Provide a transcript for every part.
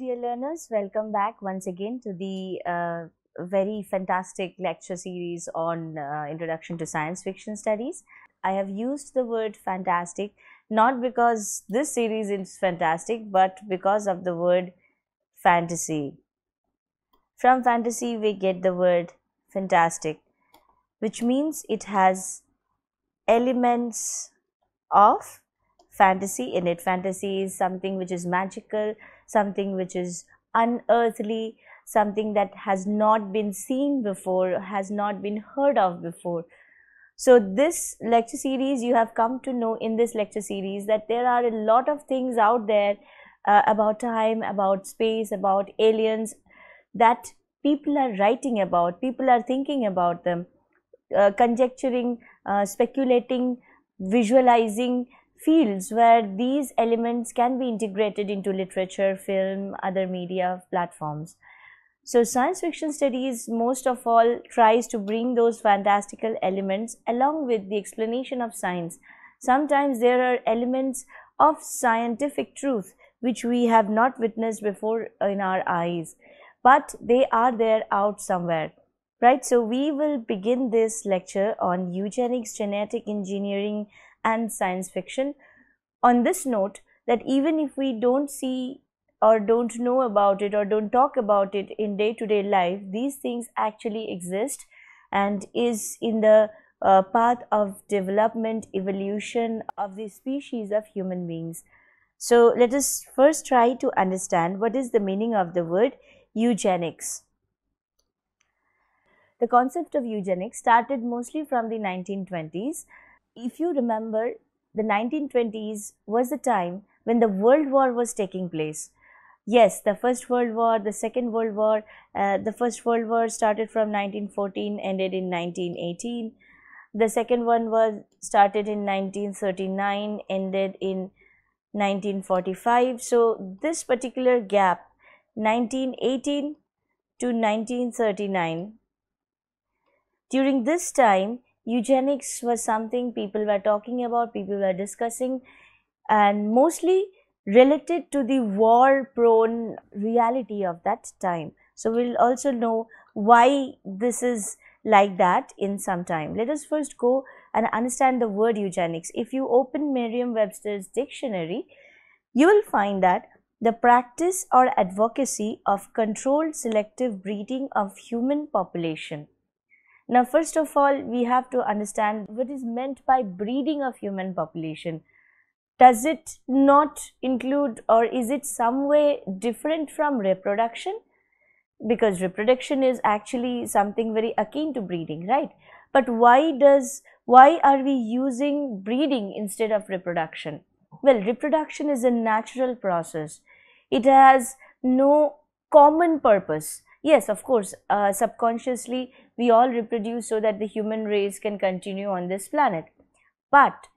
Dear learners. Welcome back once again to the uh, very fantastic lecture series on uh, Introduction to Science Fiction Studies. I have used the word fantastic not because this series is fantastic, but because of the word fantasy. From fantasy, we get the word fantastic, which means it has elements of fantasy in it. Fantasy is something which is magical, something which is unearthly, something that has not been seen before, has not been heard of before. So, this lecture series, you have come to know in this lecture series that there are a lot of things out there uh, about time, about space, about aliens that people are writing about, people are thinking about them, uh, conjecturing, uh, speculating, visualizing fields where these elements can be integrated into literature, film, other media platforms. So, science fiction studies most of all tries to bring those fantastical elements along with the explanation of science. Sometimes there are elements of scientific truth which we have not witnessed before in our eyes, but they are there out somewhere. Right, so we will begin this lecture on eugenics, genetic engineering, and science fiction. On this note that even if we don't see or don't know about it or don't talk about it in day to day life these things actually exist and is in the uh, path of development evolution of the species of human beings. So let us first try to understand what is the meaning of the word eugenics. The concept of eugenics started mostly from the 1920s if you remember, the 1920s was the time when the World War was taking place. Yes, the First World War, the Second World War, uh, the First World War started from 1914, ended in 1918. The second one was started in 1939, ended in 1945. So, this particular gap, 1918 to 1939, during this time, eugenics was something people were talking about, people were discussing, and mostly related to the war prone reality of that time. So, we will also know why this is like that in some time. Let us first go and understand the word eugenics. If you open Merriam Webster's dictionary, you will find that the practice or advocacy of controlled selective breeding of human population now, first of all, we have to understand what is meant by breeding of human population. Does it not include or is it some way different from reproduction? Because reproduction is actually something very akin to breeding, right? But why does, why are we using breeding instead of reproduction? Well, reproduction is a natural process. It has no common purpose yes of course uh, subconsciously we all reproduce so that the human race can continue on this planet. But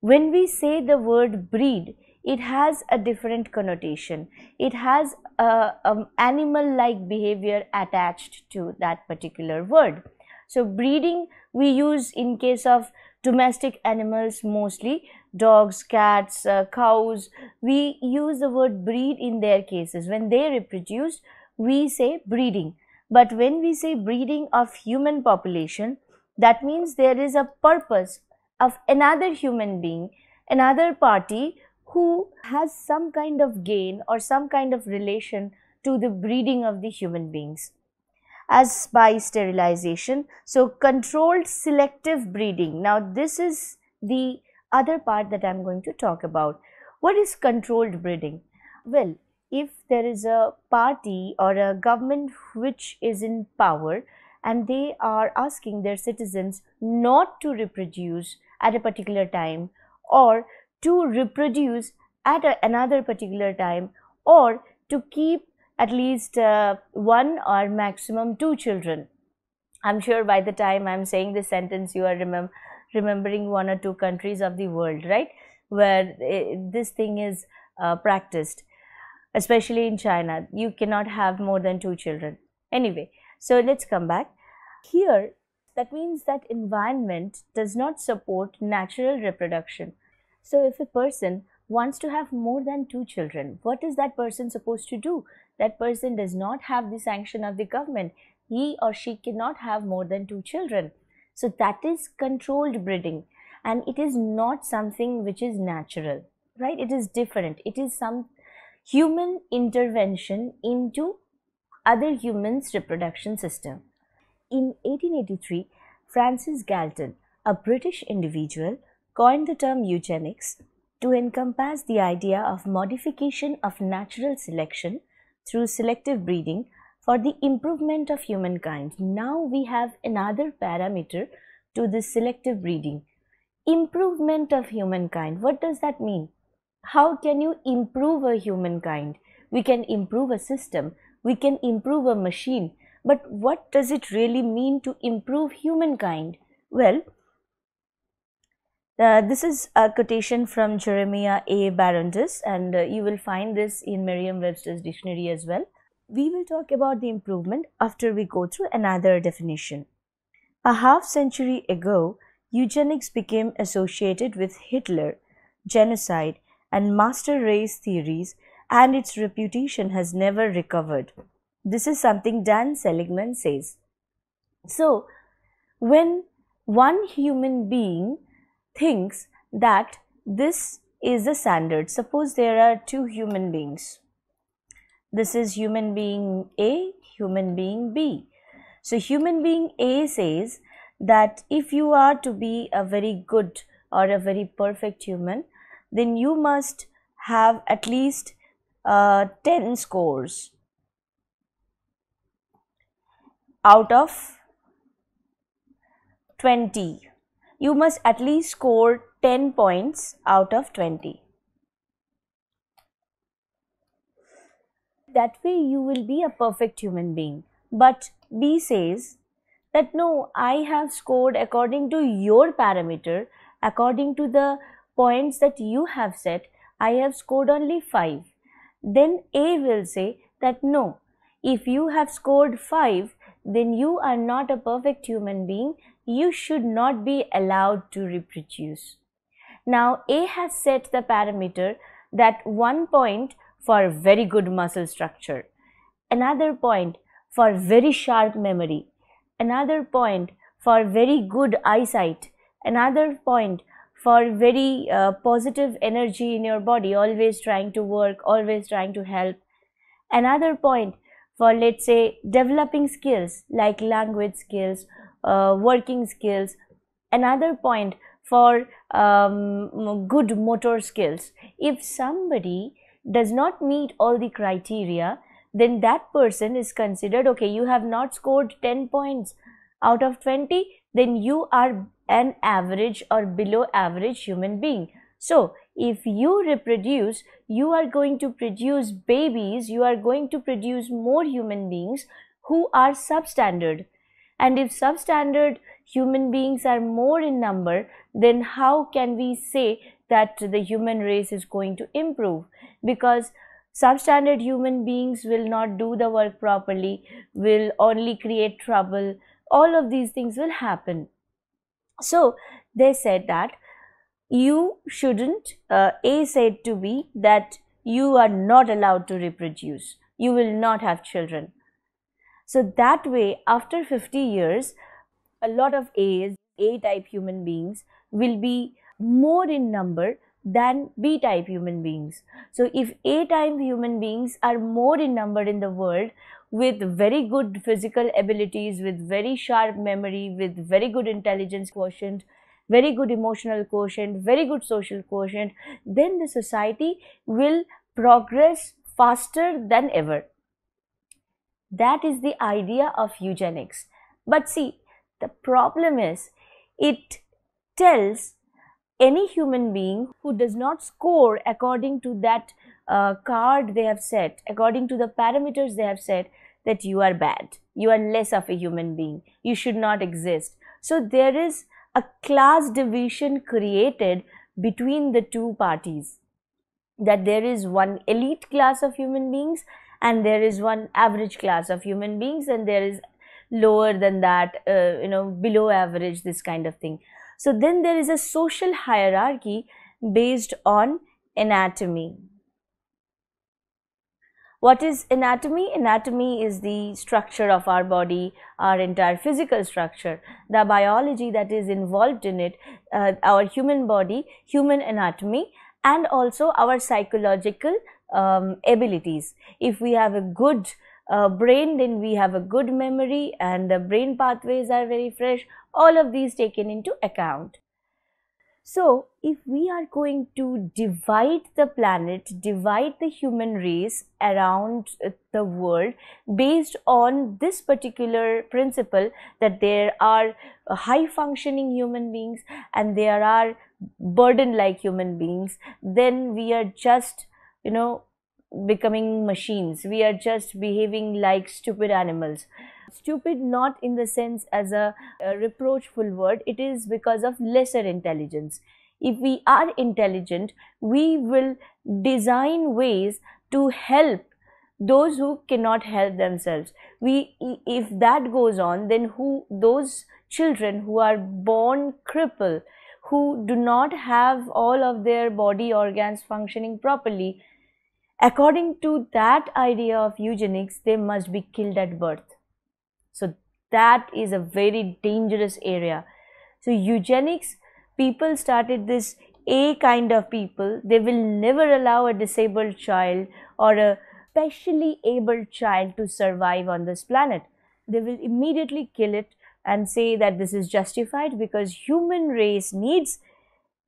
when we say the word breed it has a different connotation. It has a, animal like behavior attached to that particular word. So breeding we use in case of domestic animals mostly dogs cats uh, cows we use the word breed in their cases. When they reproduce we say breeding. But when we say breeding of human population, that means there is a purpose of another human being, another party who has some kind of gain or some kind of relation to the breeding of the human beings. As by sterilization, so controlled selective breeding. Now, this is the other part that I am going to talk about. What is controlled breeding? Well, if there is a party or a government which is in power and they are asking their citizens not to reproduce at a particular time or to reproduce at a, another particular time or to keep at least uh, one or maximum two children. I'm sure by the time I'm saying this sentence, you are remem- remembering one or two countries of the world, right? Where uh, this thing is uh, practiced, especially in China. You cannot have more than two children. Anyway, so let's come back. Here, that means that environment does not support natural reproduction. So if a person wants to have more than two children, what is that person supposed to do? That person does not have the sanction of the government. He or she cannot have more than two children. So that is controlled breeding and it is not something which is natural, right? It is different. It is some human intervention into other humans' reproduction system. In 1883, Francis Galton, a British individual, coined the term eugenics to encompass the idea of modification of natural selection through selective breeding for the improvement of humankind. Now we have another parameter to this selective breeding. Improvement of humankind. What does that mean? How can you improve a humankind? We can improve a system, we can improve a machine, but what does it really mean to improve humankind? Well, uh, this is a quotation from Jeremiah A. Barondess, and uh, you will find this in Merriam Webster's dictionary as well. We will talk about the improvement after we go through another definition. A half century ago, eugenics became associated with Hitler, genocide, and master race theories, and its reputation has never recovered. This is something Dan Seligman says. So, when one human being thinks that this is the standard, suppose there are two human beings. This is human being A, human being B. So, human being A says that if you are to be a very good or a very perfect human, then you must have at least uh, 10 scores out of 20. You must at least score 10 points out of 20. That way you will be a perfect human being. But B says that no, I have scored according to your parameter, according to the points that you have set, I have scored only 5. Then A will say that no, if you have scored 5, then you are not a perfect human being. You should not be allowed to reproduce. Now, A has set the parameter that one point for very good muscle structure, another point for very sharp memory, another point for very good eyesight, another point for very uh, positive energy in your body, always trying to work, always trying to help. Another point for let's say developing skills like language skills, uh, working skills. Another point for um, good motor skills. If somebody does not meet all the criteria, then that person is considered okay, you have not scored 10 points out of 20, then you are an average or below average human being. So, if you reproduce, you are going to produce babies, you are going to produce more human beings who are substandard. And if substandard human beings are more in number, then how can we say that the human race is going to improve? Because substandard human beings will not do the work properly, will only create trouble. All of these things will happen. So they said that you shouldn't, uh, A said to B that you are not allowed to reproduce. You will not have children. So that way, after 50 years, a lot of A's, A type human beings will be more in number than B type human beings. So if A type human beings are more in number in the world with very good physical abilities, with very sharp memory, with very good intelligence quotient, very good emotional quotient, very good social quotient, then the society will progress faster than ever. That is the idea of eugenics. But see, the problem is it tells any human being who does not score according to that uh, card they have set, according to the parameters they have set, that you are bad, you are less of a human being, you should not exist. So there is a class division created between the two parties. That there is one elite class of human beings and there is one average class of human beings and there is lower than that uh, you know below average this kind of thing so then there is a social hierarchy based on anatomy what is anatomy? Anatomy is the structure of our body, our entire physical structure, the biology that is involved in it, uh, our human body, human anatomy, and also our psychological um, abilities. If we have a good uh, brain, then we have a good memory, and the brain pathways are very fresh. All of these taken into account. So, if we are going to divide the planet, divide the human race around uh, the world based on this particular principle that there are high functioning human beings and there are burden like human beings, then we are just, you know, becoming machines. We are just behaving like stupid animals. Stupid not in the sense as a, a reproachful word. It is because of lesser intelligence. If we are intelligent we will design ways to help those who cannot help themselves. We if that goes on then who those children who are born crippled who do not have all of their body organs functioning properly according to that idea of eugenics they must be killed at birth so that is a very dangerous area. So eugenics, people started this A kind of people. They will never allow a disabled child or a specially able child to survive on this planet. They will immediately kill it and say that this is justified because human race needs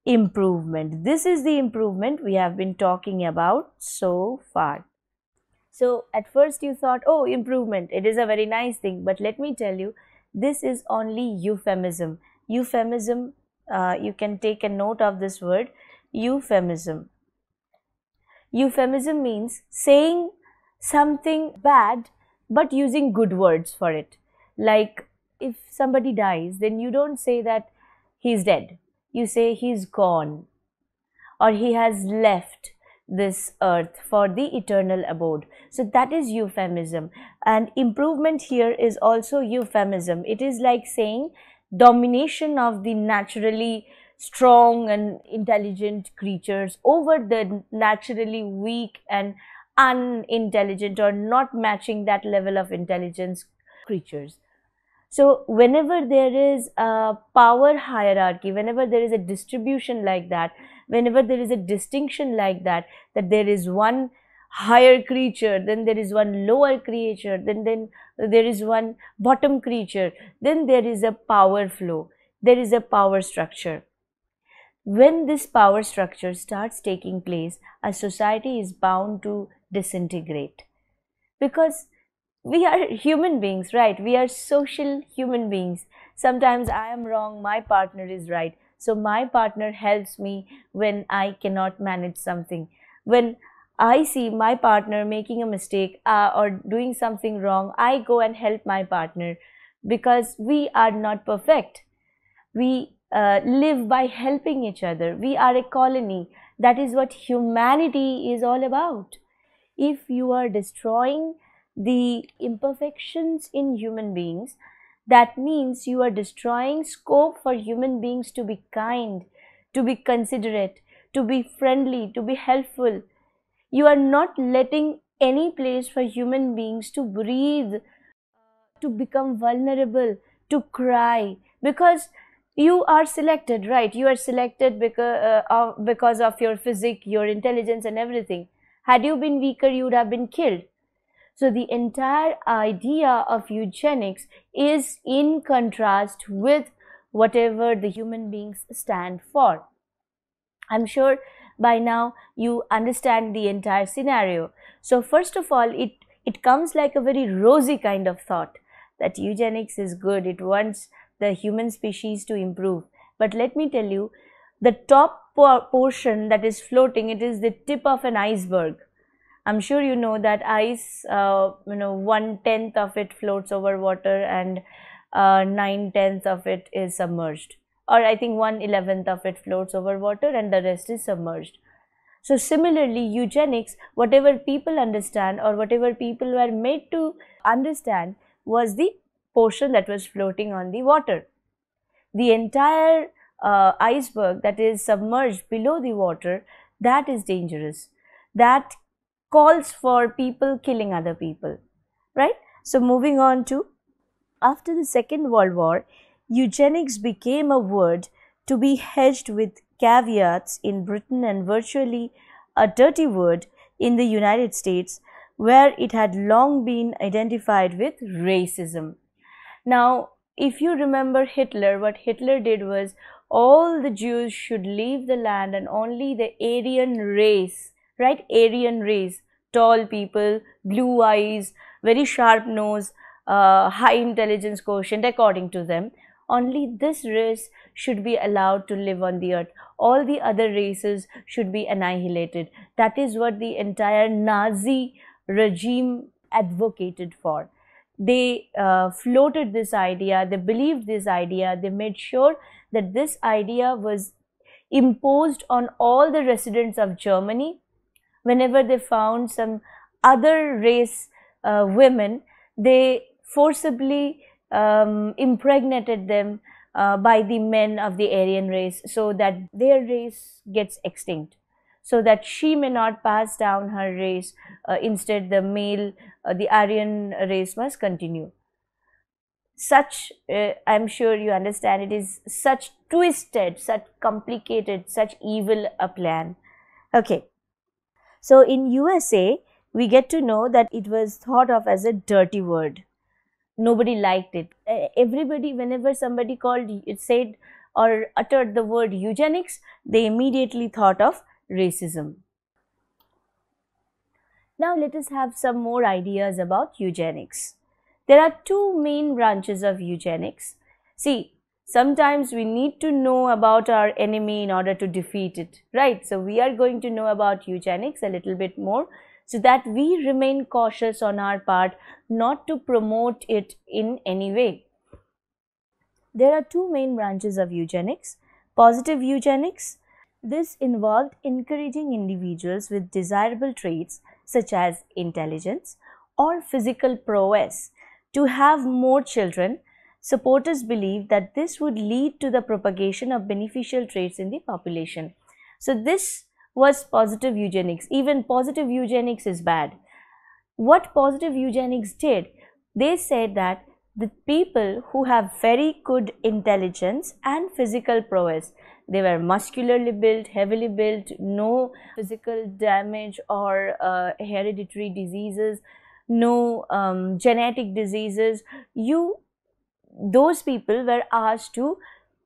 improvement. This is the improvement we have been talking about so far. So at first you thought, oh, improvement, it is a very nice thing. But let me tell you, this is only euphemism. Euphemism, uh, you can take a note of this word, euphemism. Euphemism means saying something bad but using good words for it. Like if somebody dies, then you don't say that he's dead. You say he's gone or he has left this earth for the eternal abode. So that is euphemism. And improvement here is also euphemism. It is like saying domination of the naturally strong and intelligent creatures over the naturally weak and unintelligent or not matching that level of intelligence creatures. So whenever there is a power hierarchy, whenever there is a distribution like that, whenever there is a distinction like that, that there is one higher creature, then there is one lower creature, then, then there is one bottom creature, then there is a power flow, there is a power structure. When this power structure starts taking place, a society is bound to disintegrate because we are human beings, right? We are social human beings. Sometimes I am wrong, my partner is right. So my partner helps me when I cannot manage something. When I see my partner making a mistake uh, or doing something wrong, I go and help my partner because we are not perfect. We uh, live by helping each other. We are a colony. That is what humanity is all about. If you are destroying the imperfections in human beings, that means you are destroying scope for human beings to be kind, to be considerate, to be friendly, to be helpful. You are not letting any place for human beings to breathe, to become vulnerable, to cry, because you are selected, right? You are selected because, uh, of, because of your physique, your intelligence, and everything. Had you been weaker, you would have been killed. So the entire idea of eugenics is in contrast with whatever the human beings stand for. I'm sure by now you understand the entire scenario. So first of all, it, it comes like a very rosy kind of thought that eugenics is good. It wants the human species to improve. But let me tell you, the top portion that is floating, it is the tip of an iceberg. I'm sure you know that ice, uh, you know, one tenth of it floats over water and uh, nine tenths of it is submerged. Or I think one eleventh of it floats over water and the rest is submerged. So similarly, eugenics, whatever people understand or whatever people were made to understand was the portion that was floating on the water. The entire uh, iceberg that is submerged below the water, that is dangerous. That calls for people killing other people, right? So moving on to after the Second World War, eugenics became a word to be hedged with caveats in Britain and virtually a dirty word in the United States where it had long been identified with racism. Now, if you remember Hitler, what Hitler did was all the Jews should leave the land and only the Aryan race, right? Aryan race, tall people, blue eyes, very sharp nose, uh, high intelligence quotient according to them. Only this race should be allowed to live on the earth. All the other races should be annihilated. That is what the entire Nazi regime advocated for. They uh, floated this idea, they believed this idea, they made sure that this idea was imposed on all the residents of Germany. Whenever they found some other race uh, women, they forcibly um, impregnated them uh, by the men of the Aryan race so that their race gets extinct. So that she may not pass down her race uh, instead the male uh, the Aryan race must continue. Such uh, i'm sure you understand it is such twisted such complicated such evil a plan. Okay so in usa we get to know that it was thought of as a dirty word. Nobody liked it. Everybody whenever somebody called it said or uttered the word eugenics they immediately thought of racism. Now let us have some more ideas about eugenics. There are two main branches of eugenics. See, sometimes we need to know about our enemy in order to defeat it, right? So we are going to know about eugenics a little bit more so that we remain cautious on our part not to promote it in any way. There are two main branches of eugenics. Positive eugenics. This involved encouraging individuals with desirable traits such as intelligence or physical prowess to have more children, supporters believe that this would lead to the propagation of beneficial traits in the population. So this was positive eugenics. Even positive eugenics is bad. What positive eugenics did, they said that the people who have very good intelligence and physical prowess, they were muscularly built, heavily built, no physical damage or uh, hereditary diseases, no um, genetic diseases you those people were asked to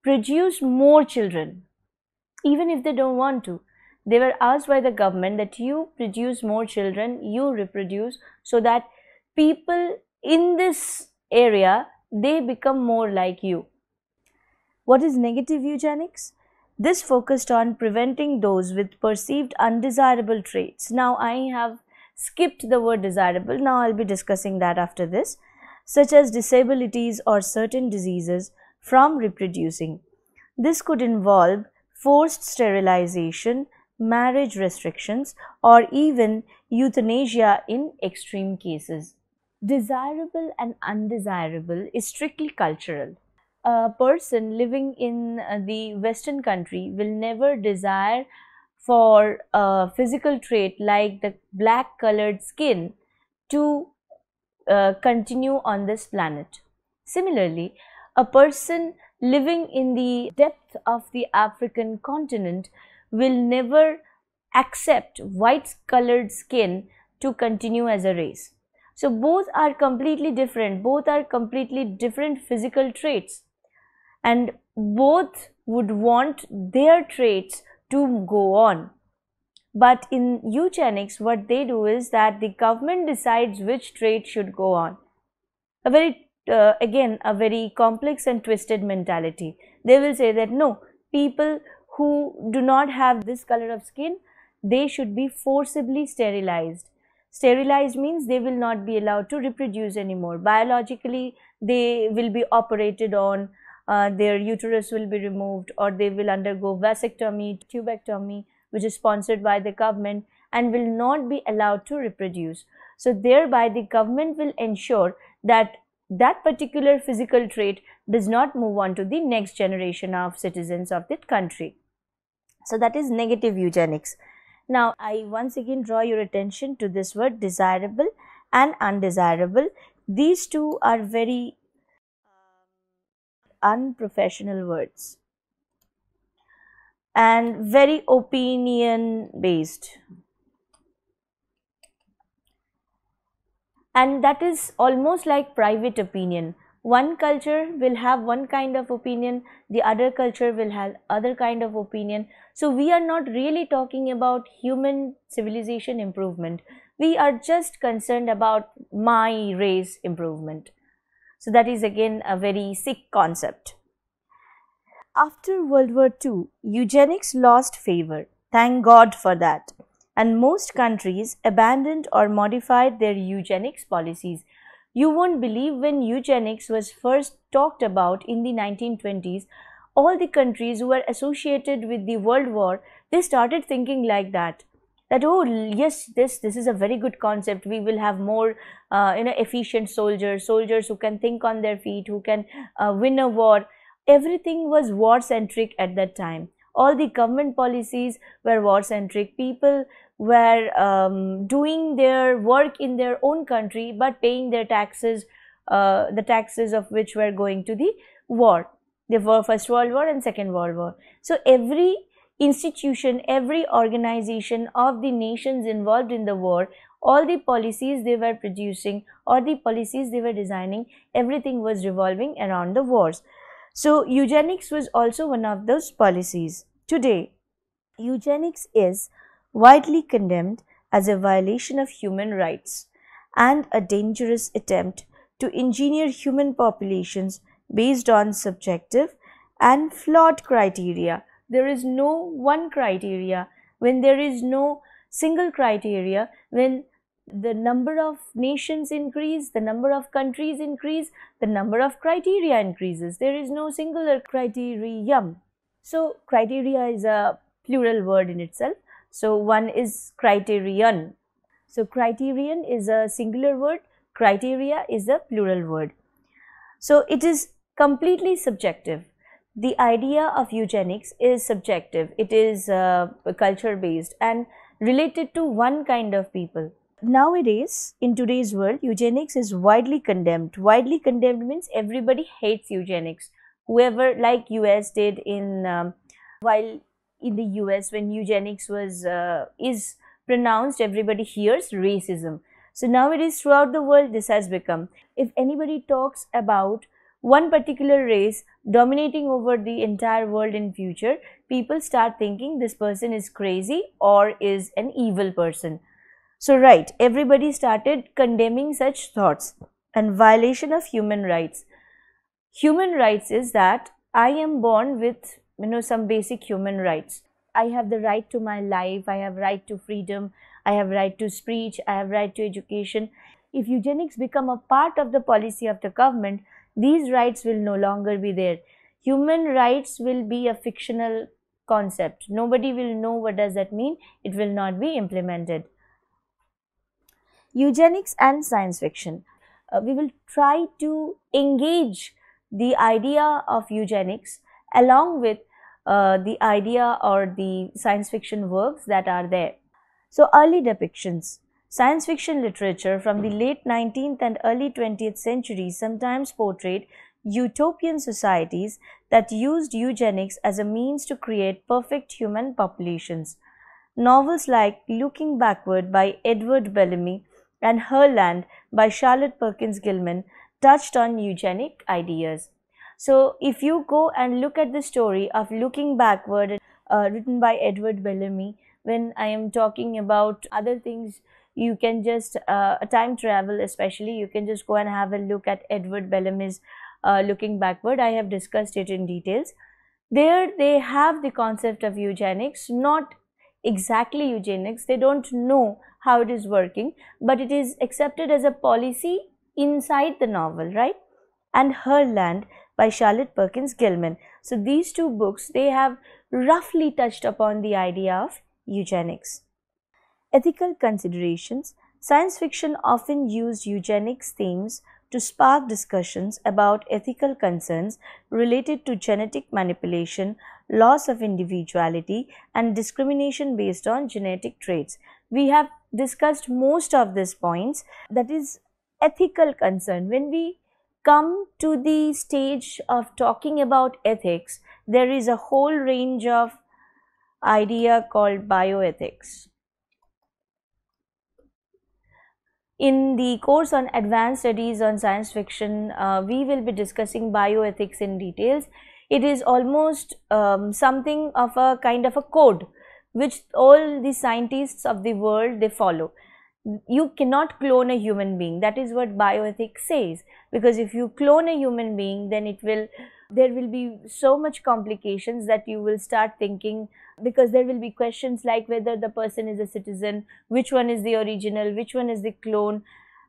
produce more children even if they don't want to. They were asked by the government that you produce more children you reproduce so that people in this area they become more like you. What is negative eugenics? This focused on preventing those with perceived undesirable traits. Now i have skipped the word desirable. Now I'll be discussing that after this, such as disabilities or certain diseases from reproducing. This could involve forced sterilization, marriage restrictions, or even euthanasia in extreme cases. Desirable and undesirable is strictly cultural. A person living in uh, the Western country will never desire for a physical trait like the black colored skin to uh, continue on this planet. Similarly, a person living in the depth of the African continent will never accept white colored skin to continue as a race. So both are completely different, both are completely different physical traits and both would want their traits to go on. But in eugenics, what they do is that the government decides which trait should go on. A very, uh, again, a very complex and twisted mentality. They will say that no, people who do not have this color of skin, they should be forcibly sterilized. Sterilized means they will not be allowed to reproduce anymore. Biologically, they will be operated on, uh, their uterus will be removed or they will undergo vasectomy, tubectomy, which is sponsored by the government and will not be allowed to reproduce. So thereby the government will ensure that that particular physical trait does not move on to the next generation of citizens of that country. So that is negative eugenics. Now I once again draw your attention to this word desirable and undesirable. These two are very um, unprofessional words and very opinion based. and that is almost like private opinion. One culture will have one kind of opinion the other culture will have other kind of opinion. So we are not really talking about human civilization improvement. We are just concerned about my race improvement. So that is again a very sick concept after world war ii eugenics lost favor thank god for that and most countries abandoned or modified their eugenics policies. You won't believe when eugenics was first talked about in the 1920s, all the countries who were associated with the World War, they started thinking like that. That oh yes, this this is a very good concept. We will have more uh, you know efficient soldiers, soldiers who can think on their feet, who can uh, win a war. Everything was war centric at that time all the government policies were war centric people were um, doing their work in their own country but paying their taxes, uh, the taxes of which were going to the war, the First World War and Second World War. So every institution, every organization of the nations involved in the war, all the policies they were producing or the policies they were designing, everything was revolving around the wars. So eugenics was also one of those policies. Today, eugenics is widely condemned as a violation of human rights and a dangerous attempt to engineer human populations based on subjective and flawed criteria. There is no one criteria. When there is no single criteria, when the number of nations increase, the number of countries increase, the number of criteria increases. There is no singular criterion. So, criteria is a plural word in itself. So one is criterion. So criterion is a singular word, criteria is a plural word. So it is completely subjective. The idea of eugenics is subjective. It is uh, culture based and related to one kind of people. Nowadays, in today's world, eugenics is widely condemned. Widely condemned means everybody hates eugenics. Whoever, like US did in um, while in the US when eugenics was uh, is pronounced, everybody hears racism. So nowadays throughout the world this has become. If anybody talks about one particular race dominating over the entire world in future, people start thinking this person is crazy or is an evil person. So right, everybody started condemning such thoughts and violation of human rights. Human rights is that I am born with you know some basic human rights. I have the right to my life i have right to freedom i have right to speech i have right to education. If eugenics become a part of the policy of the government these rights will no longer be there. Human rights will be a fictional concept. Nobody will know what does that mean. It will not be implemented eugenics and science fiction uh, we will try to engage the idea of eugenics along with uh, the idea or the science fiction works that are there. So, early depictions. Science fiction literature from the late 19th and early 20th centuries sometimes portrayed utopian societies that used eugenics as a means to create perfect human populations. Novels like Looking Backward by Edward Bellamy and Herland by Charlotte Perkins Gilman touched on eugenic ideas. So if you go and look at the story of Looking Backward, uh, written by Edward Bellamy, when I am talking about other things, you can just uh, time travel, especially you can just go and have a look at Edward Bellamy's uh, Looking Backward. I have discussed it in details. there they have the concept of eugenics, not exactly eugenics, they don't know how it is working, but it is accepted as a policy inside the novel, right? And Herland by Charlotte Perkins Gilman. So these two books, they have roughly touched upon the idea of eugenics. Ethical considerations. Science fiction often used eugenics themes to spark discussions about ethical concerns related to genetic manipulation, loss of individuality, and discrimination based on genetic traits. We have discussed most of these points that is ethical concern. When we come to the stage of talking about ethics, there is a whole range of idea called bioethics. In the course on advanced studies on science fiction, uh, we will be discussing bioethics in details. It is almost um, something of a kind of a code which all the scientists of the world they follow. You cannot clone a human being. That is what bioethics says. Because if you clone a human being then it will there will be so much complications that you will start thinking because there will be questions like whether the person is a citizen which one is the original which one is the clone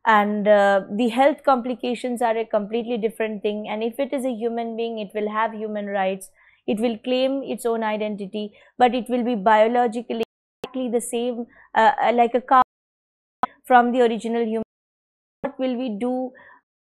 and uh, the health complications are a completely different thing. And if it is a human being it will have human rights. It will claim its own identity but it will be biologically exactly the same uh, uh like a car from the original human. What will we do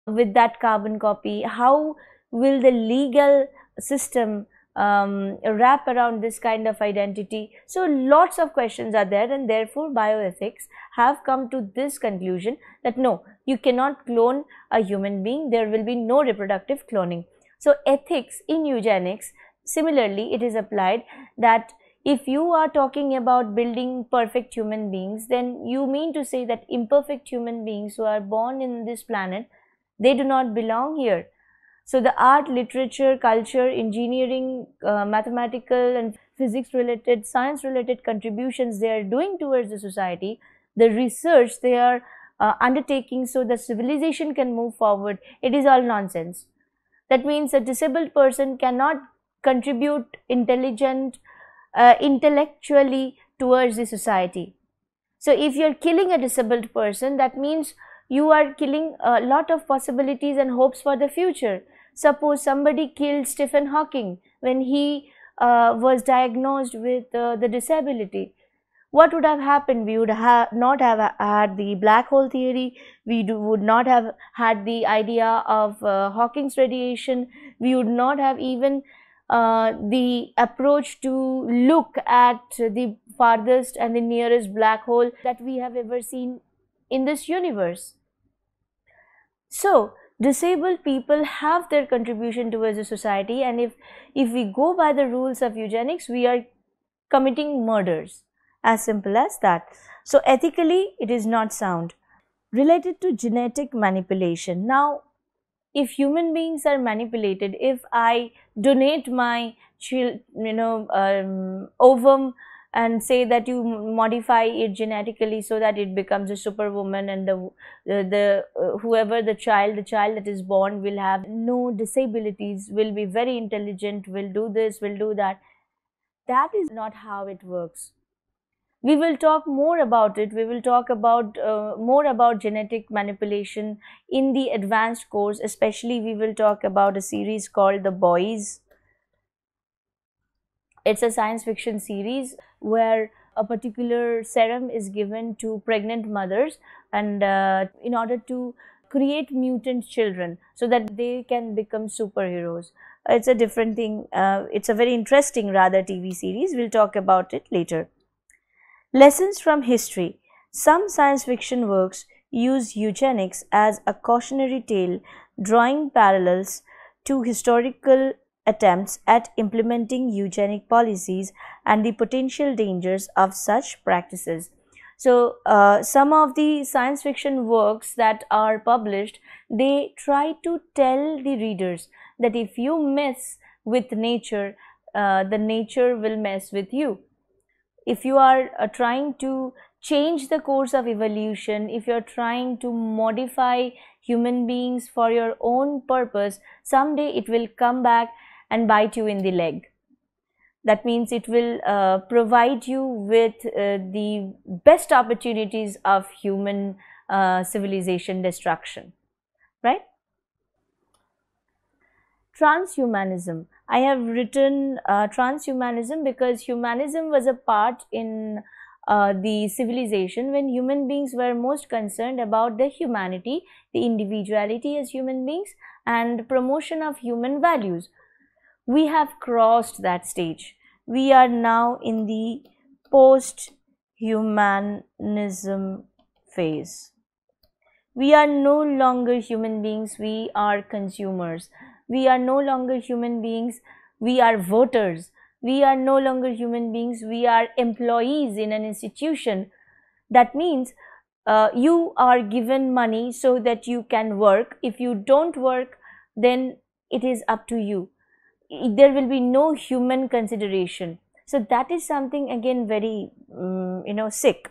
with that carbon copy? How will the legal system um, wrap around this kind of identity. So lots of questions are there and therefore bioethics have come to this conclusion that no you cannot clone a human being. There will be no reproductive cloning. So ethics in eugenics similarly it is applied that if you are talking about building perfect human beings then you mean to say that imperfect human beings who are born in this planet they do not belong here so the art literature culture engineering uh, mathematical and physics related science related contributions they are doing towards the society the research they are uh, undertaking so the civilization can move forward it is all nonsense that means a disabled person cannot contribute intelligent uh, intellectually towards the society. So if you're killing a disabled person, that means you are killing a lot of possibilities and hopes for the future. Suppose somebody killed Stephen Hawking when he uh, was diagnosed with uh, the disability. What would have happened? We would ha not have had the black hole theory. We do, would not have had the idea of uh, Hawking's radiation. We would not have even uh, the approach to look at the farthest and the nearest black hole that we have ever seen in this universe. So, disabled people have their contribution towards the society and if, if we go by the rules of eugenics, we are committing murders as simple as that. So, ethically it is not sound. Related to genetic manipulation. Now, if human beings are manipulated if i donate my you know um, ovum and say that you modify it genetically so that it becomes a superwoman and the the, uh, whoever the child the child that is born will have no disabilities will be very intelligent will do this will do that. That is not how it works. We will talk more about it. We will talk about uh, more about genetic manipulation in the advanced course especially we will talk about a series called the boys. It's a science fiction series where a particular serum is given to pregnant mothers and uh, in order to create mutant children so that they can become superheroes. It's a different thing uh, it's a very interesting rather tv series. We'll talk about it later. Lessons from history. Some science fiction works use eugenics as a cautionary tale, drawing parallels to historical attempts at implementing eugenic policies and the potential dangers of such practices. So, uh, some of the science fiction works that are published, they try to tell the readers that if you mess with nature, uh, the nature will mess with you if you are uh, trying to change the course of evolution, if you're trying to modify human beings for your own purpose, someday it will come back and bite you in the leg. that means it will uh, provide you with uh, the best opportunities of human uh, civilization destruction. Right? Transhumanism. I have written uh, transhumanism because humanism was a part in uh, the civilization when human beings were most concerned about the humanity the individuality as human beings and promotion of human values we have crossed that stage. We are now in the post humanism phase. We are no longer human beings, we are consumers. We are no longer human beings, we are voters. We are no longer human beings, we are employees in an institution. That means uh, you are given money so that you can work. If you don't work, then it is up to you there will be no human consideration. So that is something again very um, you know sick.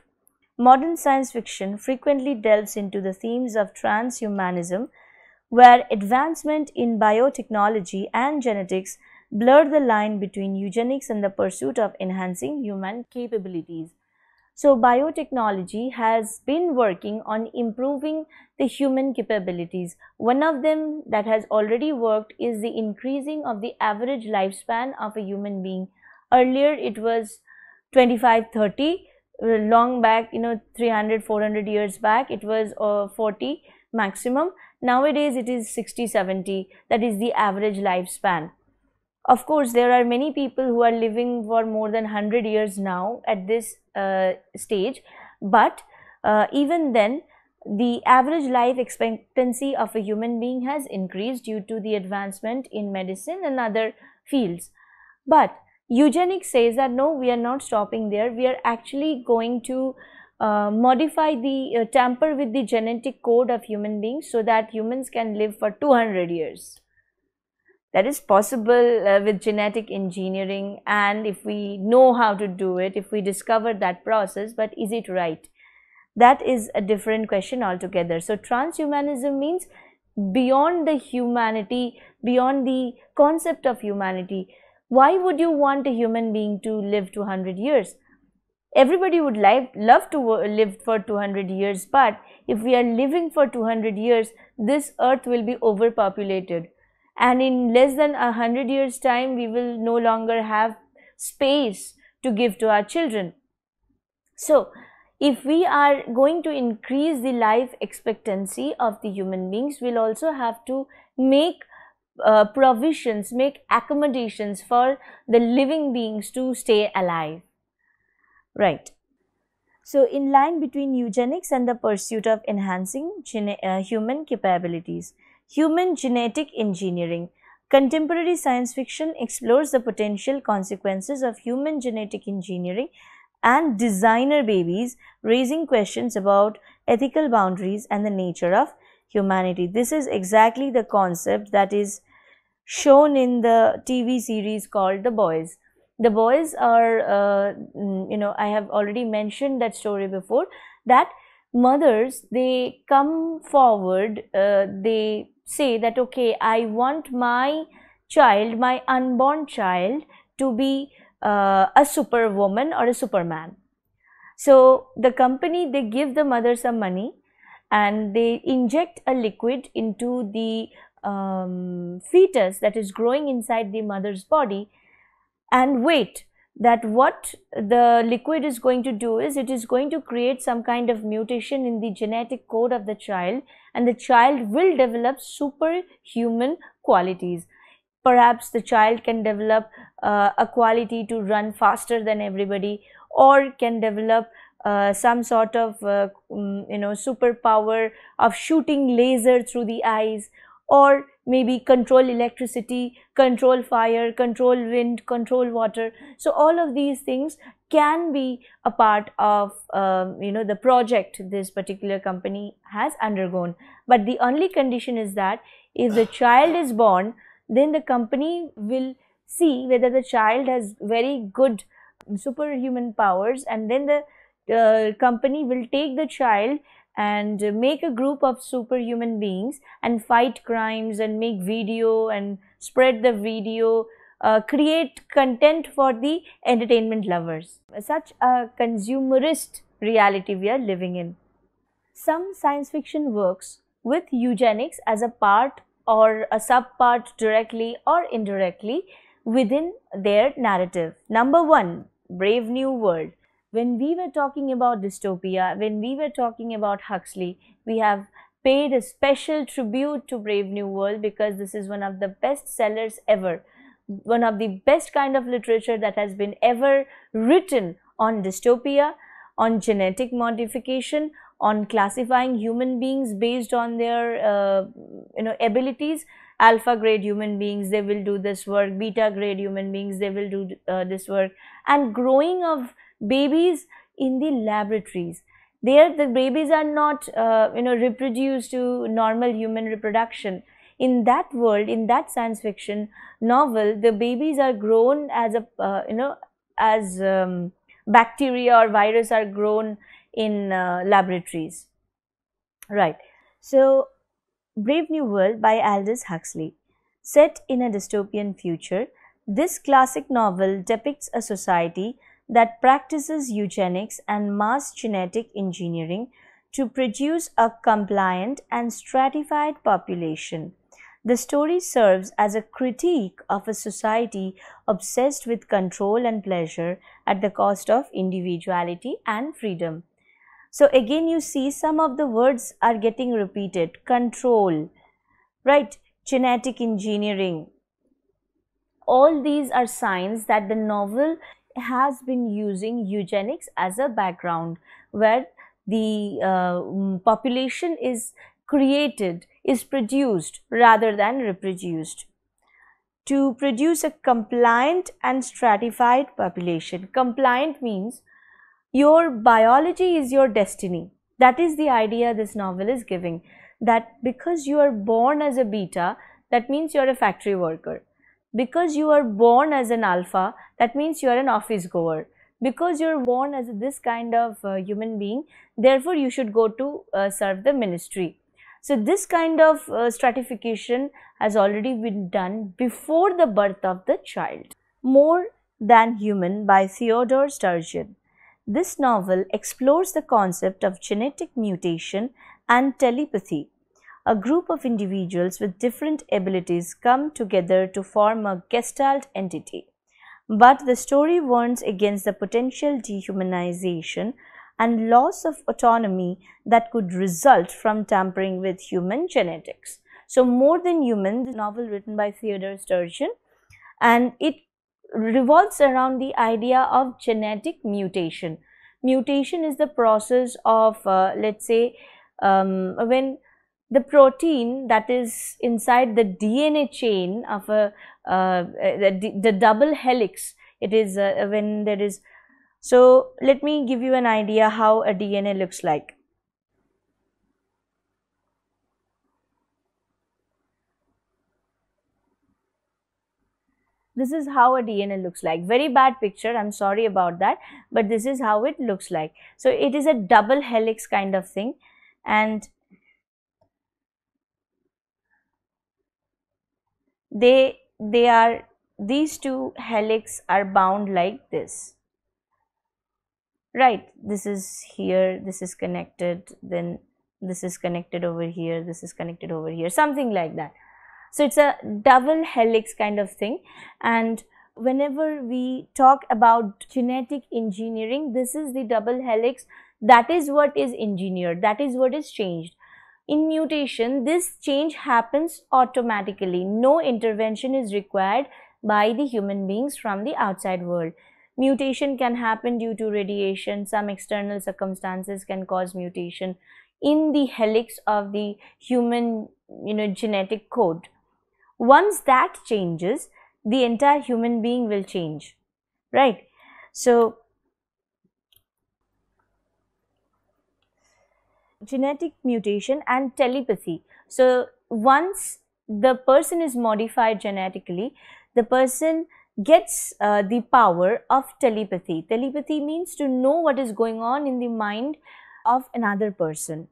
Modern science fiction frequently delves into the themes of transhumanism where advancement in biotechnology and genetics blur the line between eugenics and the pursuit of enhancing human capabilities so biotechnology has been working on improving the human capabilities. One of them that has already worked is the increasing of the average lifespan of a human being. Earlier it was 25 30 long back you know 300 400 years back it was uh, 40 maximum nowadays it is 60 70 that is the average lifespan of course, there are many people who are living for more than 100 years now at this uh, stage, but uh, even then, the average life expectancy of a human being has increased due to the advancement in medicine and other fields. But eugenics says that no, we are not stopping there. We are actually going to uh, modify the uh, tamper with the genetic code of human beings so that humans can live for 200 years that is possible uh, with genetic engineering and if we know how to do it if we discover that process but is it right? That is a different question altogether. So transhumanism means beyond the humanity beyond the concept of humanity. Why would you want a human being to live 200 years? Everybody would like, love to live for 200 years but if we are living for 200 years this earth will be overpopulated and in less than a hundred years time we will no longer have space to give to our children. So if we are going to increase the life expectancy of the human beings we'll also have to make uh, provisions make accommodations for the living beings to stay alive. Right. So in line between eugenics and the pursuit of enhancing uh, human capabilities Human Genetic Engineering. Contemporary science fiction explores the potential consequences of human genetic engineering and designer babies, raising questions about ethical boundaries and the nature of humanity. This is exactly the concept that is shown in the TV series called The Boys. The Boys are, uh, mm, you know, I have already mentioned that story before, that mothers, they come forward, uh, they say that okay i want my child my unborn child to be uh, a superwoman or a superman. So the company they give the mother some money and they inject a liquid into the um, fetus that is growing inside the mother's body and wait that what the liquid is going to do is it is going to create some kind of mutation in the genetic code of the child and the child will develop superhuman qualities perhaps the child can develop uh, a quality to run faster than everybody or can develop uh, some sort of uh, um, you know superpower of shooting laser through the eyes or maybe control electricity, control fire, control wind, control water. So all of these things can be a part of um, you know the project this particular company has undergone. But the only condition is that if the child is born, then the company will see whether the child has very good superhuman powers and then the uh, company will take the child and make a group of superhuman beings and fight crimes and make video and spread the video uh, create content for the entertainment lovers. Such a consumerist reality we are living in. Some science fiction works with eugenics as a part or a subpart directly or indirectly within their narrative. Number one, Brave New World. When we were talking about dystopia, when we were talking about Huxley, we have paid a special tribute to Brave New World because this is one of the best sellers ever. One of the best kind of literature that has been ever written on dystopia, on genetic modification, on classifying human beings based on their uh, you know abilities. Alpha grade human beings they will do this work. Beta grade human beings they will do uh, this work. And growing of babies in the laboratories. There the babies are not uh, you know reproduced to normal human reproduction in that world in that science fiction novel the babies are grown as a uh, you know as um, bacteria or virus are grown in uh, laboratories. Right. So, Brave New World by Aldous Huxley. Set in a dystopian future, this classic novel depicts a society that practices eugenics and mass genetic engineering to produce a compliant and stratified population. The story serves as a critique of a society obsessed with control and pleasure at the cost of individuality and freedom. So again you see some of the words are getting repeated. Control, right? Genetic engineering. All these are signs that the novel has been using eugenics as a background where the uh, population is created, is produced rather than reproduced. To produce a compliant and stratified population. Compliant means your biology is your destiny. That is the idea this novel is giving. That because you are born as a beta, that means you are a factory worker. Because you are born as an alpha, that means you are an office goer. Because you are born as this kind of uh, human being, therefore you should go to uh, serve the ministry. So this kind of uh, stratification has already been done before the birth of the child. More Than Human by Theodore Sturgeon. This novel explores the concept of genetic mutation and telepathy. A group of individuals with different abilities come together to form a gestalt entity. But the story warns against the potential dehumanization and loss of autonomy that could result from tampering with human genetics. So, More Than Human, the novel written by Theodore Sturgeon, and it revolves around the idea of genetic mutation. Mutation is the process of, uh, let's say, um, when the protein that is inside the DNA chain of a uh, the, the, double helix, it is uh, when there is. So, let me give you an idea how a DNA looks like. this is how a DNA looks like. Very bad picture, I'm sorry about that, but this is how it looks like. So, it is a double helix kind of thing and they, they are, these two helix are bound like this. Right, this is here, this is connected, then this is connected over here, this is connected over here, something like that. So it's a double helix kind of thing. And whenever we talk about genetic engineering, this is the double helix. That is what is engineered. That is what is changed. In mutation, this change happens automatically. No intervention is required by the human beings from the outside world. Mutation can happen due to radiation. Some external circumstances can cause mutation in the helix of the human you know genetic code once that changes, the entire human being will change, right? So, genetic mutation and telepathy. So, once the person is modified genetically, the person gets uh, the power of telepathy. Telepathy means to know what is going on in the mind of another person.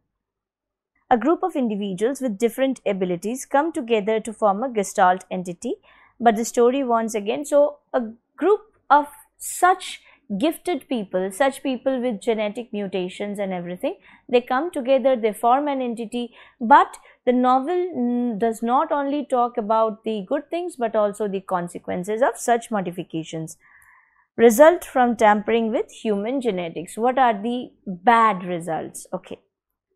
A group of individuals with different abilities come together to form a gestalt entity but the story once again so a group of such gifted people such people with genetic mutations and everything they come together they form an entity but the novel does not only talk about the good things but also the consequences of such modifications. Result from tampering with human genetics. What are the bad results? Okay.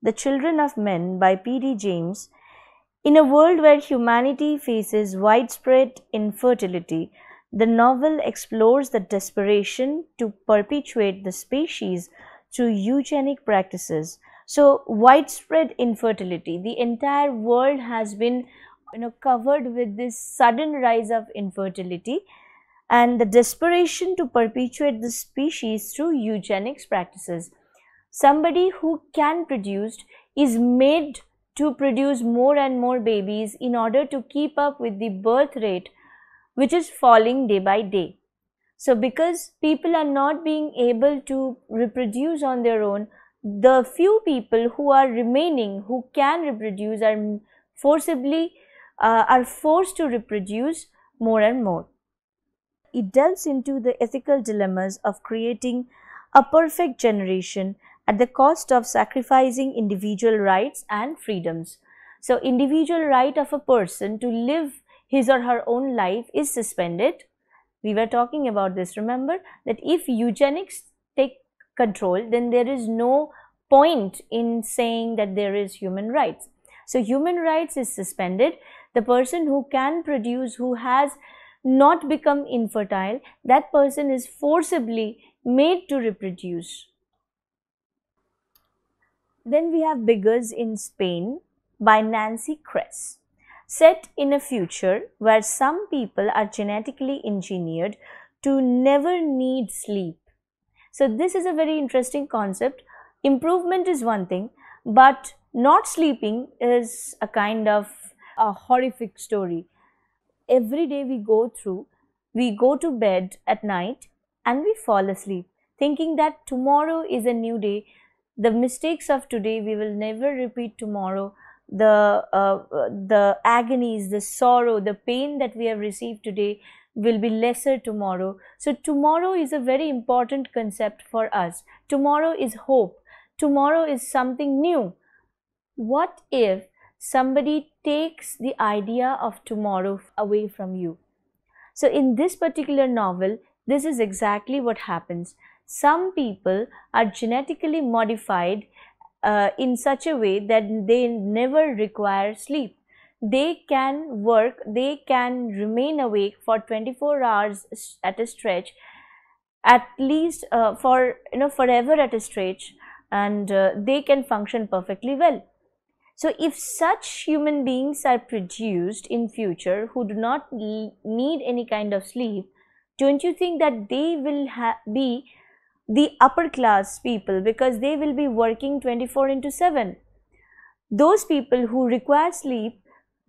The children of men by pd james. In a world where humanity faces widespread infertility, the novel explores the desperation to perpetuate the species through eugenic practices. So, widespread infertility, the entire world has been you know, covered with this sudden rise of infertility and the desperation to perpetuate the species through eugenics practices. Somebody who can produce is made to produce more and more babies in order to keep up with the birth rate which is falling day by day. So, because people are not being able to reproduce on their own, the few people who are remaining who can reproduce are forcibly uh, are forced to reproduce more and more. It delves into the ethical dilemmas of creating a perfect generation at the cost of sacrificing individual rights and freedoms. So, individual right of a person to live his or her own life is suspended. We were talking about this, remember that if eugenics take control, then there is no point in saying that there is human rights. So, human rights is suspended. The person who can produce, who has not become infertile, that person is forcibly made to reproduce. Then we have Beggars in Spain by Nancy Kress. Set in a future where some people are genetically engineered to never need sleep. So, this is a very interesting concept. Improvement is one thing, but not sleeping is a kind of a horrific story. Every day we go through, we go to bed at night and we fall asleep, thinking that tomorrow is a new day the mistakes of today we will never repeat tomorrow the uh, the agonies the sorrow the pain that we have received today will be lesser tomorrow. So tomorrow is a very important concept for us. Tomorrow is hope. Tomorrow is something new. What if somebody takes the idea of tomorrow away from you? So in this particular novel this is exactly what happens. Some people are genetically modified uh, in such a way that they never require sleep. They can work, they can remain awake for 24 hours at a stretch, at least uh, for you know forever at a stretch, and uh, they can function perfectly well. So, if such human beings are produced in future who do not need any kind of sleep, don't you think that they will be the upper class people because they will be working 24 into 7. Those people who require sleep,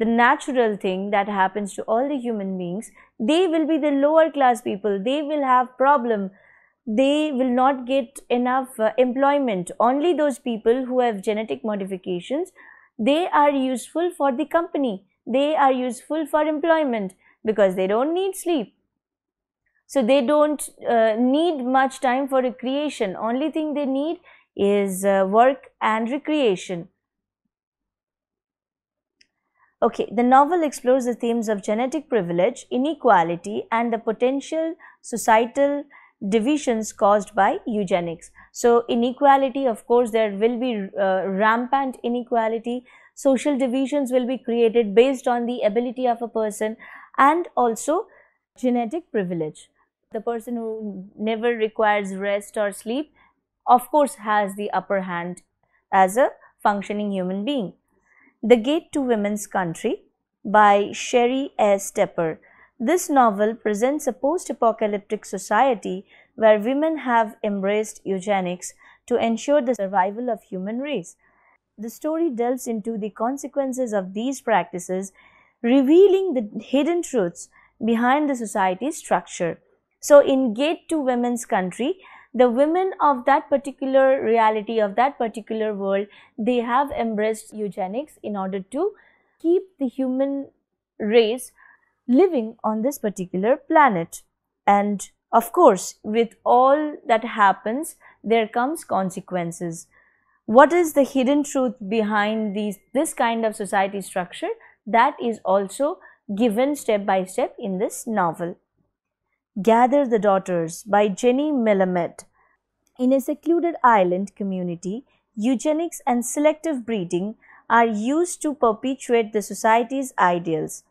the natural thing that happens to all the human beings, they will be the lower class people. They will have problem. They will not get enough uh, employment. Only those people who have genetic modifications, they are useful for the company. They are useful for employment because they don't need sleep so they don't uh, need much time for recreation only thing they need is uh, work and recreation okay the novel explores the themes of genetic privilege inequality and the potential societal divisions caused by eugenics. So inequality of course there will be uh, rampant inequality. Social divisions will be created based on the ability of a person and also genetic privilege. The person who never requires rest or sleep of course has the upper hand as a functioning human being. The Gate to Women's Country by Sheri S. Tepper. This novel presents a post-apocalyptic society where women have embraced eugenics to ensure the survival of human race. The story delves into the consequences of these practices, revealing the hidden truths behind the society's structure. So, in Gate to Women's Country, the women of that particular reality, of that particular world, they have embraced eugenics in order to keep the human race living on this particular planet. And of course, with all that happens, there comes consequences. What is the hidden truth behind these, this kind of society structure? That is also given step by step in this novel. Gather the Daughters by Jennie Melamed. In a secluded island community, eugenics and selective breeding are used to perpetuate the society's ideals.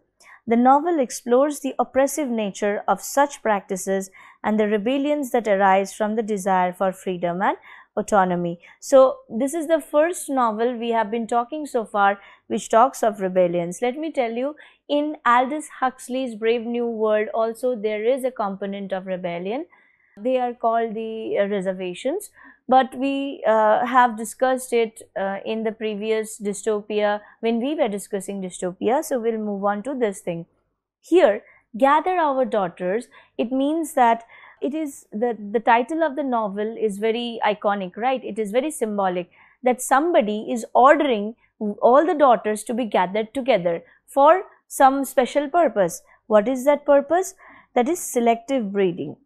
The novel explores the oppressive nature of such practices and the rebellions that arise from the desire for freedom and autonomy. So, this is the first novel we have been talking so far which talks of rebellions. Let me tell you, in Aldous Huxley's Brave New World also there is a component of rebellion. They are called the uh, reservations but we uh, have discussed it uh, in the previous dystopia when we were discussing dystopia. So, we will move on to this thing. Here, gather our daughters, it means that it is the, the title of the novel is very iconic, right? It is very symbolic that somebody is ordering all the daughters to be gathered together for some special purpose. What is that purpose? That is selective breeding.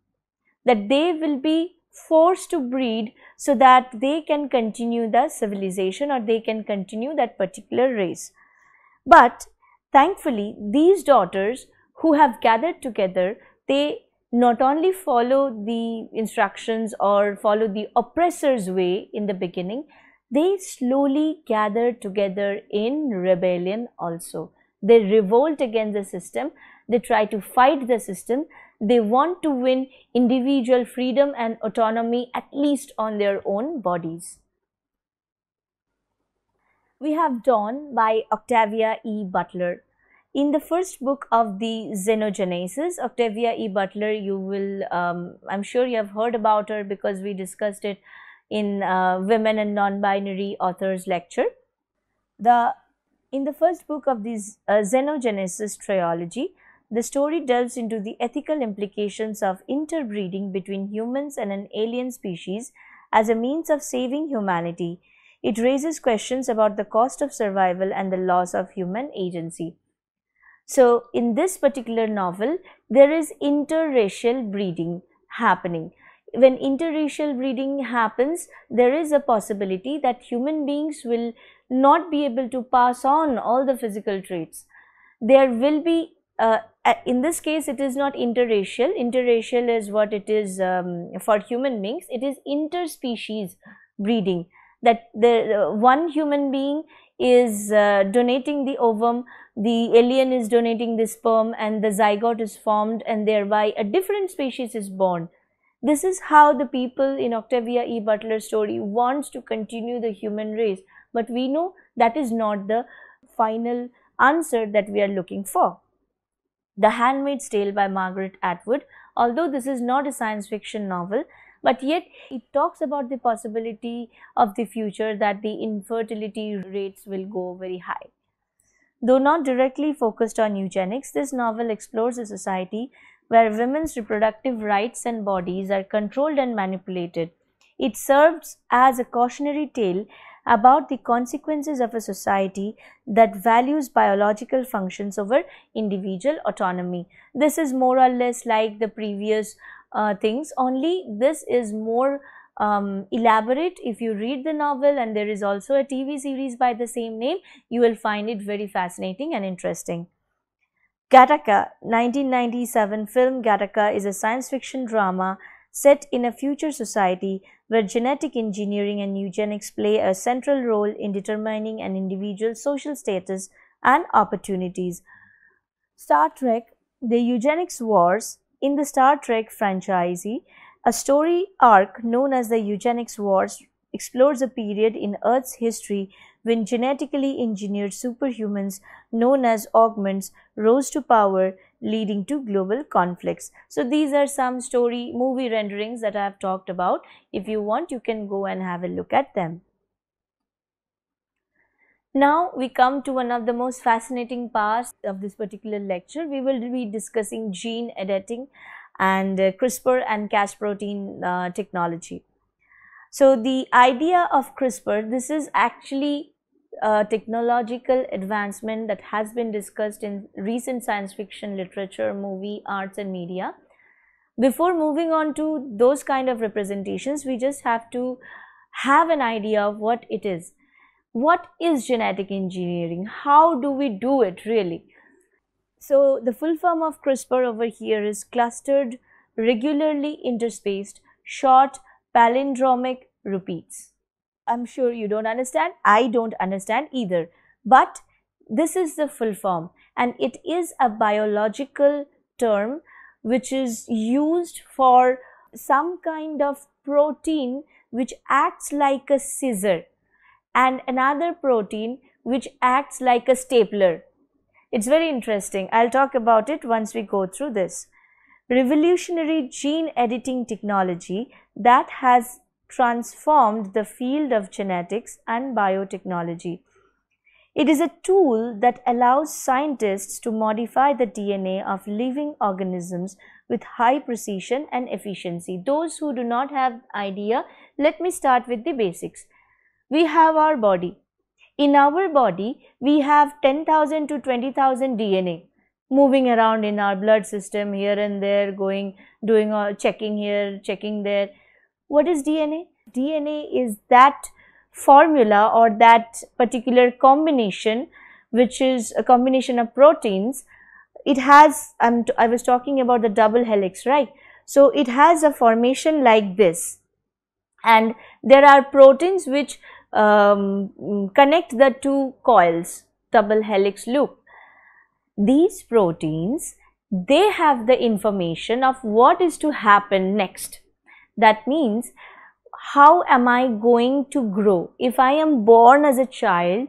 That they will be forced to breed so that they can continue the civilization or they can continue that particular race. But thankfully, these daughters who have gathered together, they not only follow the instructions or follow the oppressor's way in the beginning, they slowly gather together in rebellion also. They revolt against the system, they try to fight the system, they want to win individual freedom and autonomy at least on their own bodies. We have Dawn by Octavia E. Butler. In the first book of the Xenogenesis, Octavia E. Butler, you will, um, I'm sure you have heard about her because we discussed it in uh, Women and Non-Binary Authors lecture. The in the first book of this uh, Xenogenesis trilogy, the story delves into the ethical implications of interbreeding between humans and an alien species as a means of saving humanity. It raises questions about the cost of survival and the loss of human agency. So, in this particular novel, there is interracial breeding happening. When interracial breeding happens, there is a possibility that human beings will not be able to pass on all the physical traits. There will be uh, in this case it is not interracial interracial is what it is um, for human beings it is interspecies breeding that the uh, one human being is uh, donating the ovum the alien is donating the sperm and the zygote is formed and thereby a different species is born this is how the people in octavia e butler's story wants to continue the human race but we know that is not the final answer that we are looking for the Handmaid's Tale by Margaret Atwood. Although this is not a science fiction novel, but yet it talks about the possibility of the future that the infertility rates will go very high. Though not directly focused on eugenics, this novel explores a society where women's reproductive rights and bodies are controlled and manipulated. It serves as a cautionary tale about the consequences of a society that values biological functions over individual autonomy. This is more or less like the previous uh, things, only this is more um, elaborate. If you read the novel and there is also a TV series by the same name, you will find it very fascinating and interesting. Gattaca 1997 film Gattaca is a science fiction drama set in a future society where genetic engineering and eugenics play a central role in determining an individual's social status and opportunities. Star Trek The Eugenics Wars in the Star Trek franchise, a story arc known as the Eugenics Wars explores a period in Earth's history when genetically engineered superhumans known as augments rose to power leading to global conflicts. So these are some story movie renderings that I have talked about. If you want, you can go and have a look at them. Now we come to one of the most fascinating parts of this particular lecture. We will be discussing gene editing and uh, CRISPR and Cas protein uh, technology. So the idea of CRISPR, this is actually uh, technological advancement that has been discussed in recent science fiction literature, movie, arts and media. Before moving on to those kind of representations, we just have to have an idea of what it is. What is genetic engineering? How do we do it really? So the full form of CRISPR over here is clustered, regularly interspaced, short palindromic repeats. I'm sure you don't understand. I don't understand either. But this is the full form and it is a biological term which is used for some kind of protein which acts like a scissor and another protein which acts like a stapler. It's very interesting. I'll talk about it once we go through this. Revolutionary gene editing technology that has transformed the field of genetics and biotechnology. It is a tool that allows scientists to modify the DNA of living organisms with high precision and efficiency. Those who do not have idea, let me start with the basics. We have our body. In our body, we have 10,000 to 20,000 DNA moving around in our blood system here and there, going, doing, or checking here, checking there what is DNA? DNA is that formula or that particular combination which is a combination of proteins. It has, I'm t I was talking about the double helix, right? So it has a formation like this and there are proteins which um, connect the two coils, double helix loop. These proteins, they have the information of what is to happen next that means, how am I going to grow? If I am born as a child,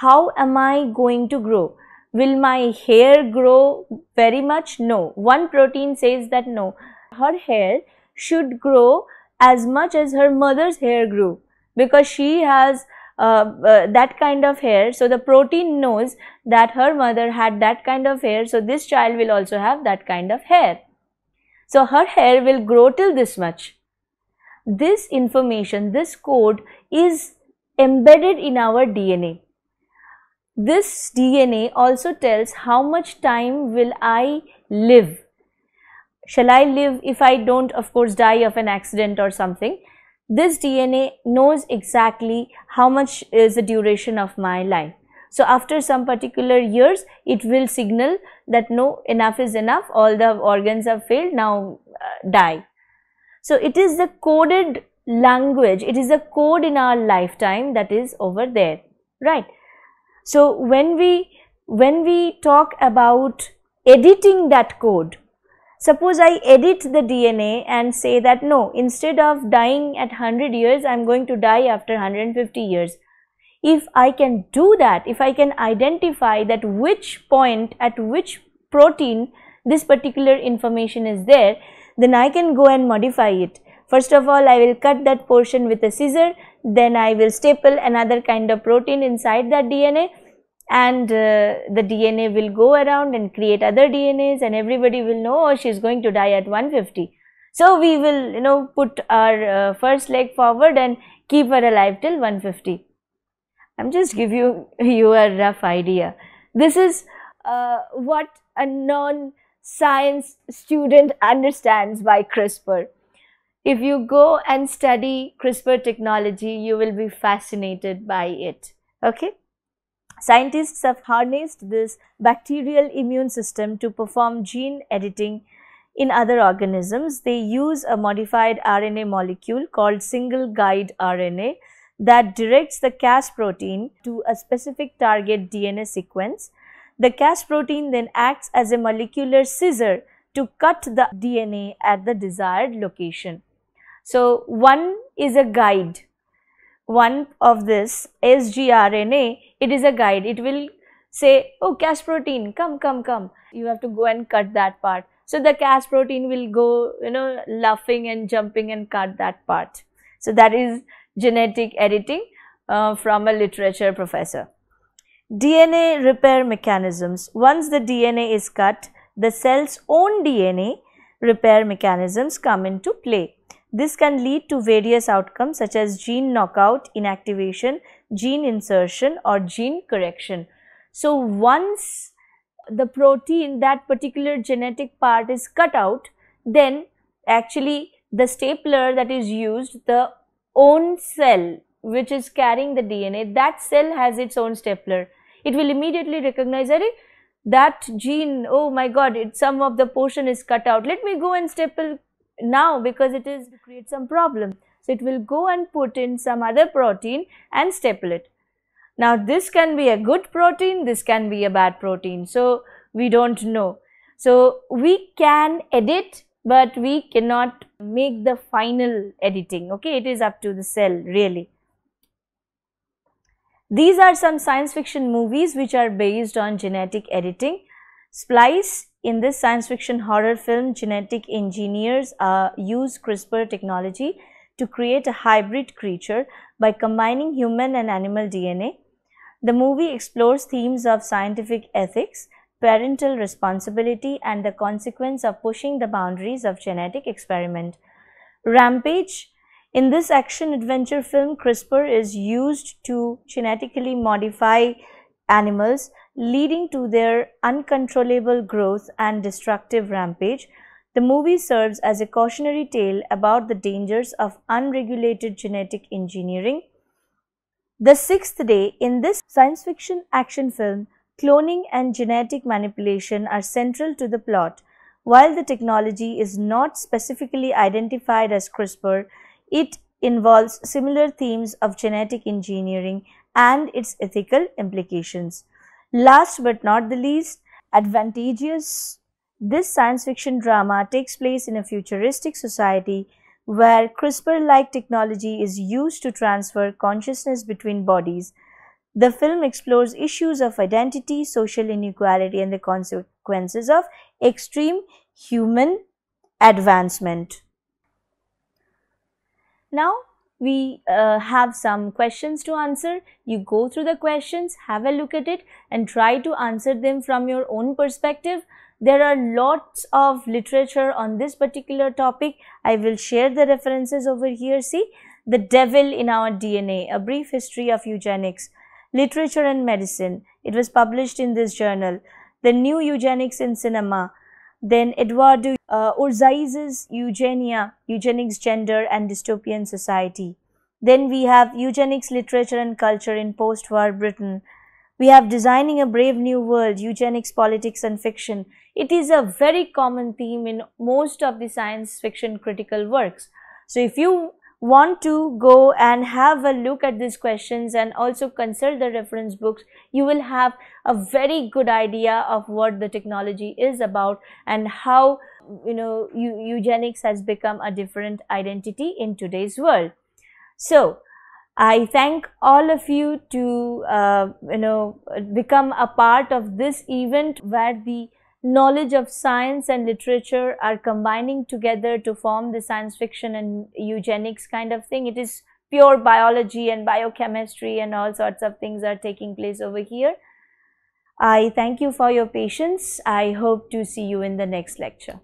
how am I going to grow? Will my hair grow very much? No. One protein says that no. Her hair should grow as much as her mother's hair grew because she has uh, uh, that kind of hair. So the protein knows that her mother had that kind of hair. So this child will also have that kind of hair. So her hair will grow till this much this information, this code is embedded in our DNA. This DNA also tells how much time will I live. Shall I live if I don't of course die of an accident or something. This DNA knows exactly how much is the duration of my life. So after some particular years, it will signal that no, enough is enough, all the organs have failed, now uh, die. So it is the coded language, it is a code in our lifetime that is over there, right? So when we, when we talk about editing that code, suppose I edit the DNA and say that no, instead of dying at 100 years, I am going to die after 150 years. If I can do that, if I can identify that which point at which protein this particular information is there, then I can go and modify it. First of all, I will cut that portion with a scissor, then I will staple another kind of protein inside that DNA and uh, the DNA will go around and create other DNAs and everybody will know oh, she is going to die at 150. So, we will you know put our uh, first leg forward and keep her alive till 150. I am just giving you, you a rough idea. This is uh, what a non science student understands by CRISPR. If you go and study CRISPR technology, you will be fascinated by it. Okay. Scientists have harnessed this bacterial immune system to perform gene editing in other organisms. They use a modified RNA molecule called single guide RNA that directs the Cas protein to a specific target DNA sequence the Cas protein then acts as a molecular scissor to cut the DNA at the desired location. So, one is a guide, one of this sgRNA, it is a guide, it will say, oh Cas protein, come, come, come, you have to go and cut that part. So, the Cas protein will go, you know, laughing and jumping and cut that part. So, that is genetic editing uh, from a literature professor. DNA repair mechanisms. Once the DNA is cut, the cell's own DNA repair mechanisms come into play. This can lead to various outcomes such as gene knockout, inactivation, gene insertion or gene correction. So, once the protein that particular genetic part is cut out, then actually the stapler that is used, the own cell which is carrying the DNA, that cell has its own stapler. It will immediately recognize that that gene, oh my god, it, some of the portion is cut out. Let me go and staple now because it is create some problem. So it will go and put in some other protein and staple it. Now this can be a good protein, this can be a bad protein. So we don't know. So we can edit but we cannot make the final editing. Okay, it is up to the cell really. These are some science fiction movies which are based on genetic editing. Splice, in this science fiction horror film, genetic engineers uh, use CRISPR technology to create a hybrid creature by combining human and animal DNA. The movie explores themes of scientific ethics, parental responsibility and the consequence of pushing the boundaries of genetic experiment. Rampage in this action adventure film, CRISPR is used to genetically modify animals, leading to their uncontrollable growth and destructive rampage. The movie serves as a cautionary tale about the dangers of unregulated genetic engineering. The sixth day in this science fiction action film, cloning and genetic manipulation are central to the plot. While the technology is not specifically identified as CRISPR, it involves similar themes of genetic engineering and its ethical implications. Last but not the least, advantageous. This science fiction drama takes place in a futuristic society where CRISPR-like technology is used to transfer consciousness between bodies. The film explores issues of identity, social inequality and the consequences of extreme human advancement. Now we uh, have some questions to answer. You go through the questions, have a look at it and try to answer them from your own perspective. There are lots of literature on this particular topic. I will share the references over here. See, The Devil in Our DNA, A Brief History of Eugenics, Literature and Medicine. It was published in this journal. The New Eugenics in Cinema, then Eduardo uh, Urzaiz's Eugenia, Eugenics, Gender and Dystopian Society. Then we have Eugenics, Literature and Culture in Post-War Britain. We have Designing a Brave New World, Eugenics, Politics and Fiction. It is a very common theme in most of the science fiction critical works. So if you want to go and have a look at these questions and also consult the reference books, you will have a very good idea of what the technology is about and how you know eugenics has become a different identity in today's world. So, I thank all of you to uh, you know become a part of this event where the knowledge of science and literature are combining together to form the science fiction and eugenics kind of thing. It is pure biology and biochemistry and all sorts of things are taking place over here. I thank you for your patience. I hope to see you in the next lecture.